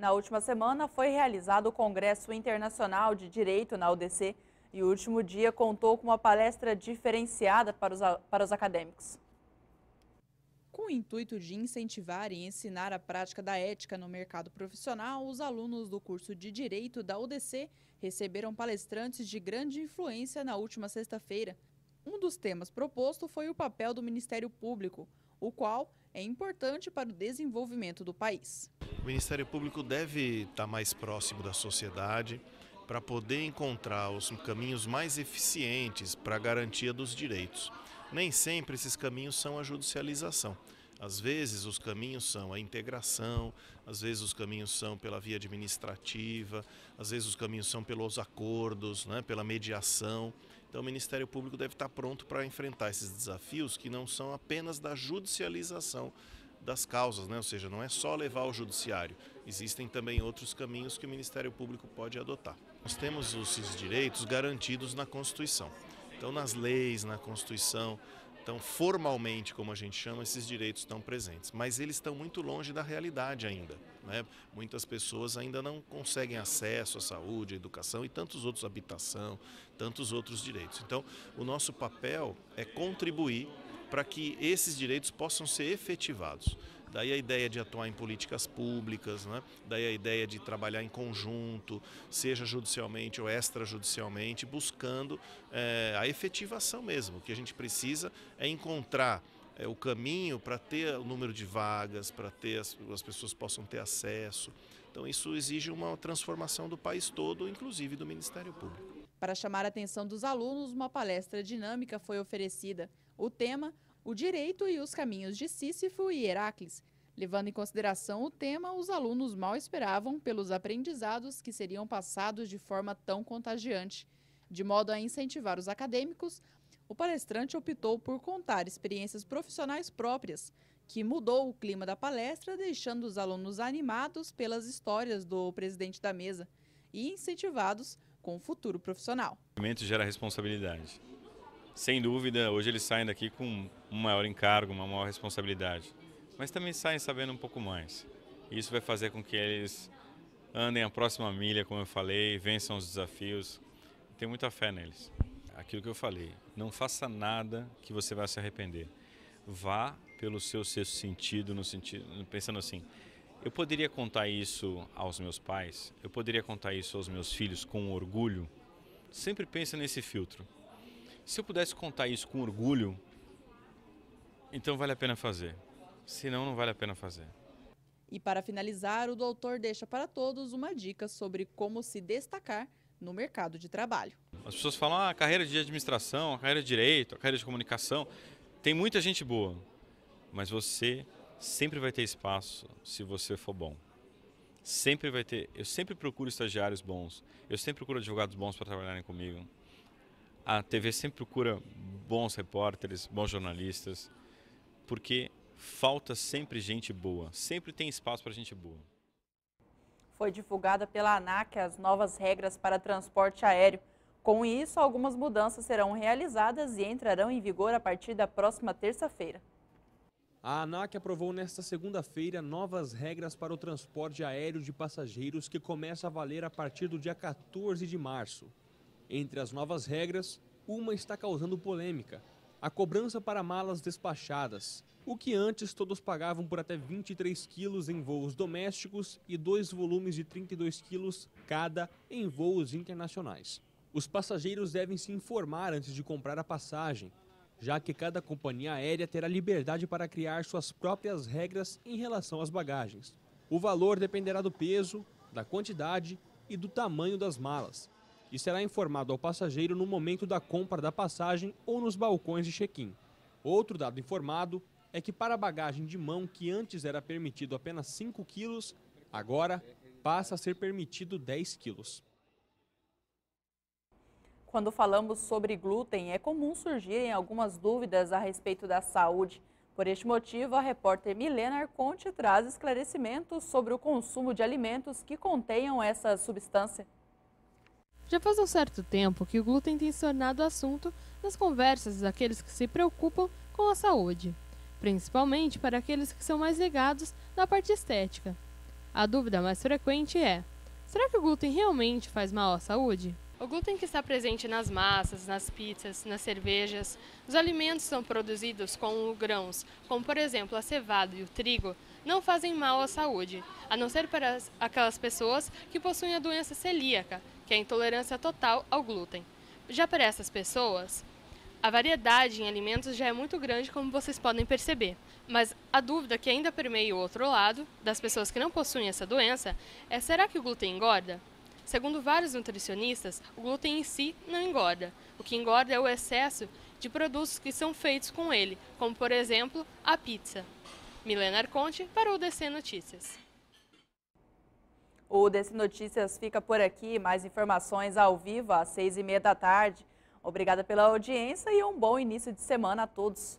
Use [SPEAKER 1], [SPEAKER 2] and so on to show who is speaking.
[SPEAKER 1] Na última semana foi realizado o Congresso Internacional de Direito na UDC e o último dia contou com uma palestra diferenciada para os, para os acadêmicos.
[SPEAKER 2] Com o intuito de incentivar e ensinar a prática da ética no mercado profissional, os alunos do curso de Direito da UDC receberam palestrantes de grande influência na última sexta-feira. Um dos temas proposto foi o papel do Ministério Público, o qual é importante para o desenvolvimento do país.
[SPEAKER 3] O Ministério Público deve estar mais próximo da sociedade para poder encontrar os caminhos mais eficientes para a garantia dos direitos. Nem sempre esses caminhos são a judicialização. Às vezes os caminhos são a integração, às vezes os caminhos são pela via administrativa, às vezes os caminhos são pelos acordos, né, pela mediação. Então o Ministério Público deve estar pronto para enfrentar esses desafios que não são apenas da judicialização das causas, né? ou seja, não é só levar ao judiciário, existem também outros caminhos que o Ministério Público pode adotar. Nós temos esses direitos garantidos na Constituição. Então, nas leis, na Constituição, então, formalmente, como a gente chama, esses direitos estão presentes, mas eles estão muito longe da realidade ainda. Né? Muitas pessoas ainda não conseguem acesso à saúde, à educação e tantos outros, habitação, tantos outros direitos. Então, o nosso papel é contribuir para que esses direitos possam ser efetivados. Daí a ideia de atuar em políticas públicas, né? daí a ideia de trabalhar em conjunto, seja judicialmente ou extrajudicialmente, buscando é, a efetivação mesmo. O que a gente precisa é encontrar é, o caminho para ter o número de vagas, para ter as, as pessoas possam ter acesso. Então isso exige uma transformação do país todo, inclusive do Ministério Público.
[SPEAKER 2] Para chamar a atenção dos alunos, uma palestra dinâmica foi oferecida. O tema o direito e os caminhos de Sísifo e Heracles. Levando em consideração o tema, os alunos mal esperavam pelos aprendizados que seriam passados de forma tão contagiante. De modo a incentivar os acadêmicos, o palestrante optou por contar experiências profissionais próprias, que mudou o clima da palestra, deixando os alunos animados pelas histórias do presidente da mesa e incentivados com o futuro profissional.
[SPEAKER 4] O gera responsabilidade sem dúvida, hoje eles saem daqui com um maior encargo, uma maior responsabilidade. Mas também saem sabendo um pouco mais. Isso vai fazer com que eles andem a próxima milha, como eu falei, vençam os desafios. Tenho muita fé neles. Aquilo que eu falei, não faça nada que você vai se arrepender. Vá pelo seu sexto sentido, no sentido, pensando assim, eu poderia contar isso aos meus pais, eu poderia contar isso aos meus filhos com orgulho. Sempre pense nesse filtro. Se eu pudesse contar isso com orgulho, então vale a pena fazer. Senão, não vale a pena fazer.
[SPEAKER 2] E para finalizar, o doutor deixa para todos uma dica sobre como se destacar no mercado de trabalho.
[SPEAKER 4] As pessoas falam ah, a carreira de administração, a carreira de direito, a carreira de comunicação. Tem muita gente boa, mas você sempre vai ter espaço se você for bom. Sempre vai ter. Eu sempre procuro estagiários bons. Eu sempre procuro advogados bons para trabalharem comigo. A TV sempre procura bons repórteres, bons jornalistas, porque falta sempre gente boa, sempre tem espaço para gente boa.
[SPEAKER 1] Foi divulgada pela ANAC as novas regras para transporte aéreo. Com isso, algumas mudanças serão realizadas e entrarão em vigor a partir da próxima terça-feira.
[SPEAKER 5] A ANAC aprovou nesta segunda-feira novas regras para o transporte aéreo de passageiros que começa a valer a partir do dia 14 de março. Entre as novas regras, uma está causando polêmica: a cobrança para malas despachadas. O que antes todos pagavam por até 23 quilos em voos domésticos e dois volumes de 32 quilos cada em voos internacionais. Os passageiros devem se informar antes de comprar a passagem, já que cada companhia aérea terá liberdade para criar suas próprias regras em relação às bagagens. O valor dependerá do peso, da quantidade e do tamanho das malas e será informado ao passageiro no momento da compra da passagem ou nos balcões de check-in. Outro dado informado é que para a bagagem de mão que antes era permitido apenas 5 quilos, agora passa a ser permitido 10 quilos.
[SPEAKER 1] Quando falamos sobre glúten, é comum surgirem algumas dúvidas a respeito da saúde. Por este motivo, a repórter Milena Arconte traz esclarecimentos sobre o consumo de alimentos que contenham essa substância.
[SPEAKER 6] Já faz um certo tempo que o glúten tem se tornado assunto nas conversas daqueles que se preocupam com a saúde, principalmente para aqueles que são mais ligados na parte estética.
[SPEAKER 7] A dúvida mais frequente é: será que o glúten realmente faz mal à saúde?
[SPEAKER 8] O glúten que está presente nas massas, nas pizzas, nas cervejas, os alimentos são produzidos com grãos, como por exemplo a cevada e o trigo, não fazem mal à saúde, a não ser para aquelas pessoas que possuem a doença celíaca, que é a intolerância total ao glúten. Já para essas pessoas, a variedade em alimentos já é muito grande, como vocês podem perceber. Mas a dúvida que ainda permeia o outro lado, das pessoas que não possuem essa doença, é será que o glúten engorda? Segundo vários nutricionistas, o glúten em si não engorda. O que engorda é o excesso de produtos que são feitos com ele, como por exemplo a pizza. Milena Arconte para o DC Notícias.
[SPEAKER 2] O DC Notícias fica por aqui. Mais informações ao vivo às seis e meia da tarde. Obrigada pela audiência e um bom início de semana a todos.